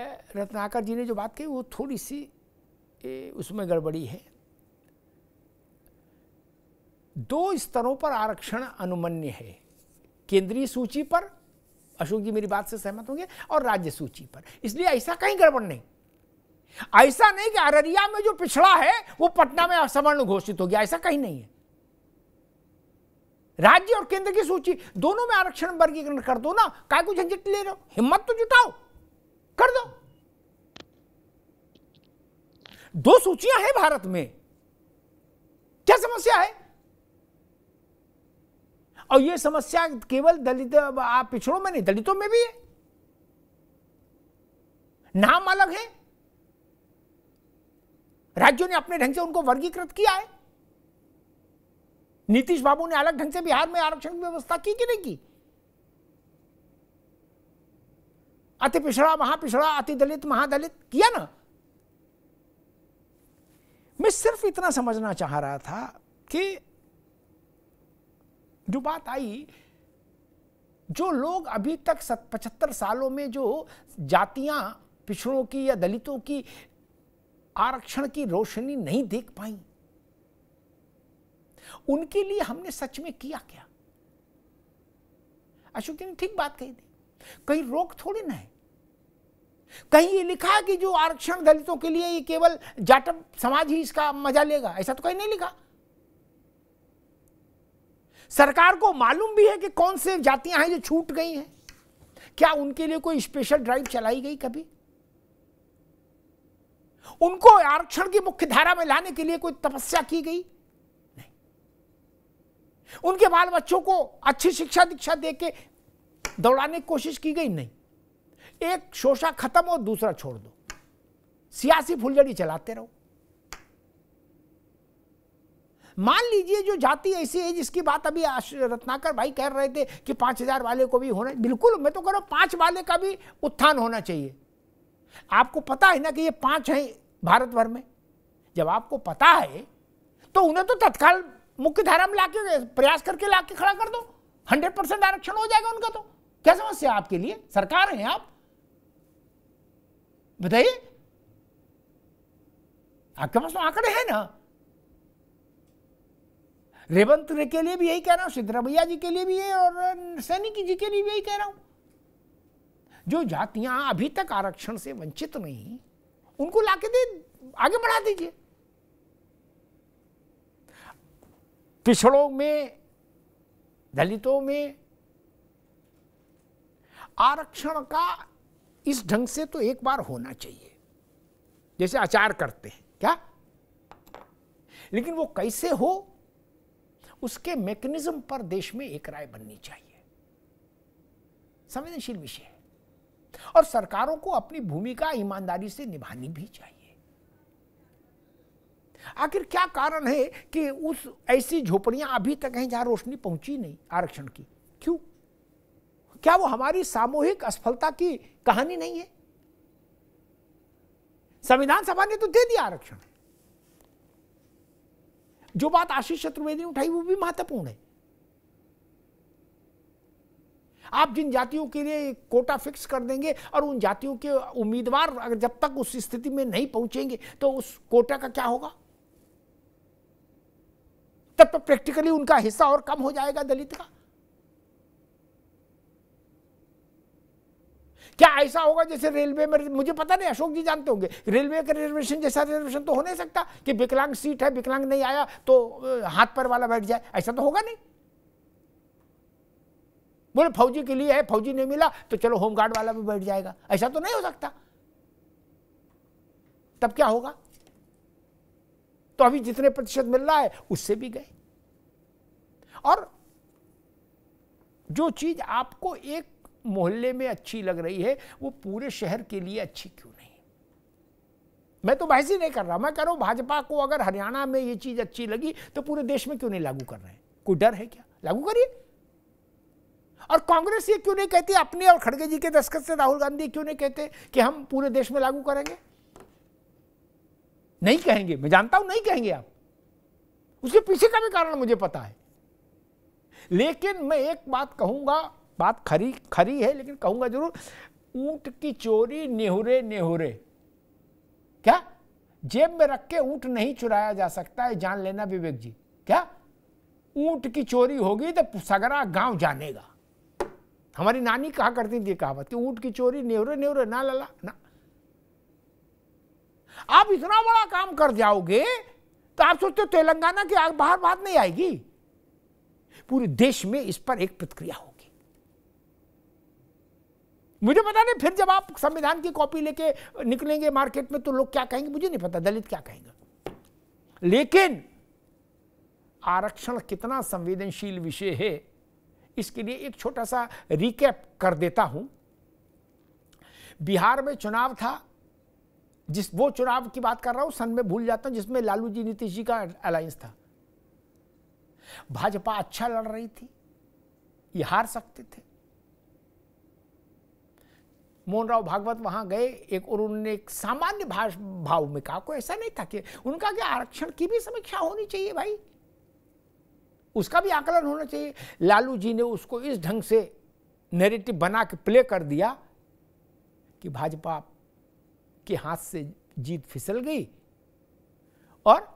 रत्नाकर जी ने जो बात कही, वो थोड़ी सी उसमें गड़बड़ी है। दो स्तरों पर आरक्षण अनुमन्य है। केंद्रीय सूची पर, अशोक जी मेरी बात से सहमत होंगे, और राज्य सूची पर। इसलिए ऐसा कहीं गड़बड़ नहीं। ऐसा नहीं कि अररिया में जो पिछड़ा है, वो पटना में असवर्ण घोषित हो गया। ऐसा कहीं नहीं है। राज्य और केंद्र की सूची, दोनों में आरक्षण वर्गीकरण कर दो ना को झंझट ले रहे हो? हिम्मत तो जुटाओ कर दो दो सूचियाँ हैं भारत में। क्या समस्या है? और यह समस्या केवल दलित आप पिछड़ों में नहीं, दलितों में भी है। नाम अलग है। राज्यों ने अपने ढंग से उनको वर्गीकृत किया है। नीतीश बाबू ने अलग ढंग से बिहार में आरक्षण की व्यवस्था की कि नहीं की? अति पिछड़ा, महापिछड़ा, अति दलित, महादलित, किया ना? मैं सिर्फ़ इतना समझना चाह रहा था कि जो बात आई, जो लोग अभी तक पचहत्तर सालों में जो जातियाँ पिछड़ों की या दलितों की आरक्षण की रोशनी नहीं देख पाई, उनके लिए हमने सच में किया क्या? अशोक जी ने ठीक बात कही थी। कहीं रोक थोड़ी ना है। कहीं ये लिखा कि जो आरक्षण दलितों के लिए ये केवल जाटव समाज ही इसका मज़ा लेगा, ऐसा तो कहीं नहीं लिखा। सरकार को मालूम भी है कि कौन से जातियाँ हैं जो छूट गई हैं। क्या उनके लिए कोई स्पेशल ड्राइव चलाई गई कभी? उनको आरक्षण की मुख्य धारा में लाने के लिए कोई तपस्या की गई? नहीं। उनके बाल बच्चों को अच्छी शिक्षा दीक्षा दे के दौड़ाने की कोशिश की गई? नहीं। एक शोषा खत्म और दूसरा छोड़ दो। सियासी फुलझड़ी चलाते रहो। मान लीजिए जो जाति ऐसी है, जिसकी बात अभी रत्नाकर भाई कह रहे थे कि पाँच हज़ार वाले को भी होना, बिल्कुल मैं तो कह रहा हूँ, पाँच वाले का भी उत्थान होना चाहिए। आपको पता है ना कि ये पाँच हैं भारत भर में? जब आपको पता है तो उन्हें तो तत्काल मुख्य धारा में लाके, प्रयास करके लाके खड़ा कर दो। हंड्रेड परसेंट आरक्षण हो जाएगा उनका तो। क्या समस्या आपके लिए? सरकार है आप? बताइए। आपके पास तो आंकड़े हैं ना। रेवंत के लिए भी यही कह रहा हूँ सिद्धरमैया जी के लिए भी ये और सैनिक जी के लिए भी यही कह रहा हूँ। जो जातियाँ अभी तक आरक्षण से वंचित नहीं, उनको लाके दे, आगे बढ़ा दीजिए। पिछड़ों में, दलितों में आरक्षण का इस ढंग से तो एक बार होना चाहिए। जैसे आचार करते हैं, क्या? लेकिन वो कैसे हो? उसके मैकेनिज्म पर देश में एक राय बननी चाहिए। संवेदनशील विषय है। और सरकारों को अपनी भूमिका ईमानदारी से निभानी भी चाहिए। आखिर क्या कारण है कि उस ऐसी झोपड़ियाँ अभी तक हैं जहाँ रोशनी पहुँची नहीं आरक्षण की? क्यों? क्या वो हमारी सामूहिक असफलता की कहानी नहीं है? संविधान सभा ने तो दे दिया आरक्षण। जो बात आशीष चतुर्वेदी ने उठाई वो भी महत्वपूर्ण है। आप जिन जातियों के लिए कोटा फिक्स कर देंगे और उन जातियों के उम्मीदवार अगर जब तक उस स्थिति में नहीं पहुँचेंगे तो उस कोटा का क्या होगा? तब तो प्रैक्टिकली उनका हिस्सा और कम हो जाएगा दलित का। क्या ऐसा होगा जैसे रेलवे में, मुझे पता नहीं, अशोक जी जानते होंगे। रेलवे का रिजर्वेशन जैसा रिजर्वेशन तो हो नहीं सकता कि विकलांग सीट है, विकलांग नहीं आया तो हाथ पर वाला बैठ जाए। ऐसा तो होगा नहीं। बोले, फौजी के लिए है, फौजी नहीं मिला तो चलो होमगार्ड वाला भी बैठ जाएगा। ऐसा तो नहीं हो सकता। तब क्या होगा? तो अभी जितने प्रतिशत मिल रहा है, उससे भी गए। और जो चीज़ आपको एक मोहल्ले में अच्छी लग रही है, वो पूरे शहर के लिए अच्छी क्यों नहीं? मैं तो बहस ही नहीं कर रहा, मैं कह रहा हूँ भाजपा को अगर हरियाणा में ये चीज़ अच्छी लगी तो पूरे देश में क्यों नहीं लागू कर रहे हैं? कोई डर है क्या? लागू करिए। और कांग्रेस ये क्यों नहीं कहती, अपने और खड़गे जी के दस्खत से राहुल गांधी क्यों नहीं कहते कि हम पूरे देश में लागू करेंगे? नहीं कहेंगे, मैं जानता हूँ नहीं कहेंगे आप। उसके पीछे का भी कारण मुझे पता है। लेकिन मैं एक बात कहूँगा बात खरी खरी है, लेकिन कहूँगा ज़रूर, ऊँट की चोरी नेहुरे नेहुरे। क्या? जेब में रख के ऊँट नहीं चुराया जा सकता है, जान लेना विवेक जी। क्या? ऊँट की चोरी होगी तो सगरा गाँव जानेगा। हमारी नानी कहा करती थी कहावत? कि ऊँट की चोरी नेवरे नेवरे ना लला, ना। आप इतना बड़ा काम कर जाओगे तो आप सोचते हो तेलंगाना की बाहर बात नहीं आएगी। पूरे देश में इस पर एक प्रतिक्रिया होगी। मुझे पता नहीं, फिर जब आप संविधान की कॉपी लेके निकलेंगे मार्केट में तो लोग क्या कहेंगे? मुझे नहीं पता, दलित क्या कहेंगे? लेकिन आरक्षण कितना संवेदनशील विषय है, इसके लिए एक छोटा सा रिकैप कर देता हूँ। बिहार में चुनाव था, जिस, वो चुनाव की बात कर रहा हूँ, सन में भूल जाता हूँ, जिसमें लालू जी नीतीश जी का अलायंस था। भाजपा अच्छा लड़ रही थी, ये हार सकते थे। मोहन राव भागवत वहाँ गए, एक और उन्होंने एक सामान्य भाष भाव में कहा, कोई ऐसा नहीं था कि उनका क्या आरक्षण की भी समीक्षा होनी चाहिए भाई? उसका भी आकलन होना चाहिए। लालू जी ने उसको इस ढंग से नेरेटिव बना के प्ले कर दिया कि भाजपा के हाथ से जीत फिसल गई और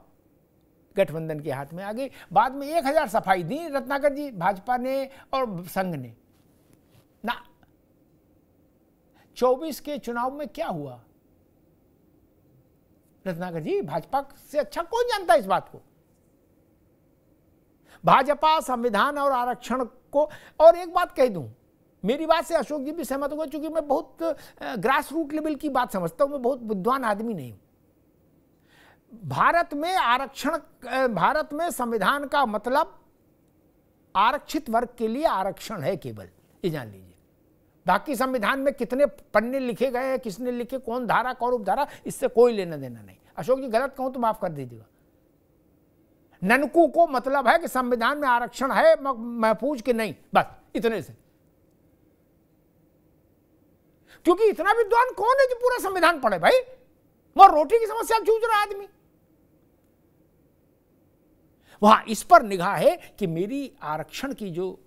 गठबंधन के हाथ में आ गई। बाद में एक हज़ार सफ़ाई दी रत्नाकर जी, भाजपा ने और संघ ना। 24 के चुनाव में क्या हुआ? रत्नाकर जी, भाजपा से अच्छा कौन जानता है इस बात को? भाजपा संविधान और आरक्षण को, और एक बात कह दूँ, मेरी बात से अशोक जी भी सहमत होंगे क्योंकि मैं बहुत ग्रास रूट लेवल की बात समझता हूँ, मैं बहुत विद्वान आदमी नहीं हूँ। भारत में आरक्षण भारत में संविधान का मतलब आरक्षित वर्ग के लिए आरक्षण है केवल, ये जान लीजिए। बाकी संविधान में कितने पन्ने लिखे गए हैं, किसने लिखे, कौन धारा, कौन उपधारा, इससे कोई लेना देना नहीं। अशोक जी, गलत कहूँ तो माफ़ कर दीजिएगा। ननकू को मतलब है कि संविधान में आरक्षण है महफूज कि नहीं? बस, इतने से। क्योंकि इतना विद्वान कौन है जो पूरा संविधान पढ़े भाई? वो रोटी की समस्या जूझ रहा आदमी। वहाँ इस पर निगाह है कि मेरी आरक्षण की जो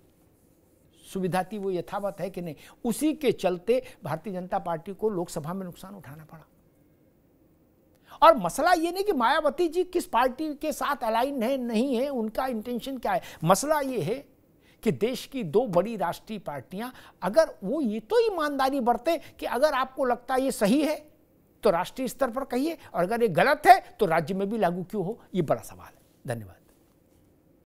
सुविधा थी, वो यथावत है कि नहीं? उसी के चलते भारतीय जनता पार्टी को लोकसभा में नुकसान उठाना पड़ा। और मसला ये नहीं कि मायावती जी किस पार्टी के साथ अलाइन है, नहीं है, उनका इंटेंशन क्या है? मसला ये है कि देश की दो बड़ी राष्ट्रीय पार्टियाँ, अगर वो ये तो ईमानदारी बरते कि अगर आपको लगता है ये सही है तो राष्ट्रीय स्तर पर कहिए, और अगर ये गलत है तो राज्य में भी लागू क्यों हो? ये बड़ा सवाल है। धन्यवाद।